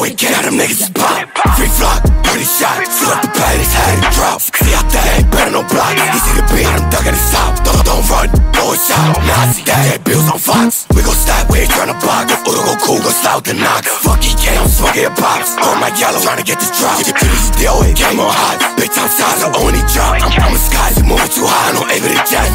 we get out them niggas spot. Free flock, his shot. Fill up the bag, his head and drop. See out that ain't better no block. He see the beat, I'm ducking the south. Don't, don't run, boys shot. Now I see that, that bills on Fox. We gon' stop, we ain't tryna block. Udo go cool, go south and knock. Fuck EK, I'm smoking a box. On my yellow, tryna get this drop. This DOA, game on hot. Big time shots, the only drop. I'm, I'm a sky, you moving too high, no able to jack.